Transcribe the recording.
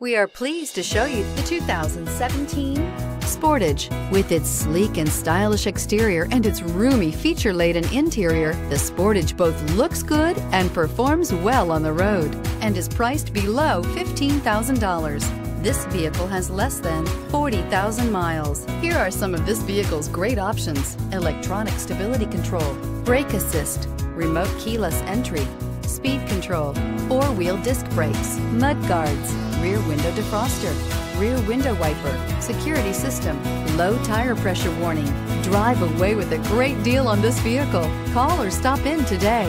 We are pleased to show you the 2017 Sportage. With its sleek and stylish exterior and its roomy feature-laden interior, the Sportage both looks good and performs well on the road and is priced below $15,000. This vehicle has less than 40,000 miles. Here are some of this vehicle's great options. Electronic stability control, brake assist, remote keyless entry, speed control, four-wheel disc brakes, mud guards, rear window defroster, rear window wiper, security system, low tire pressure warning. Drive away with a great deal on this vehicle. Call or stop in today.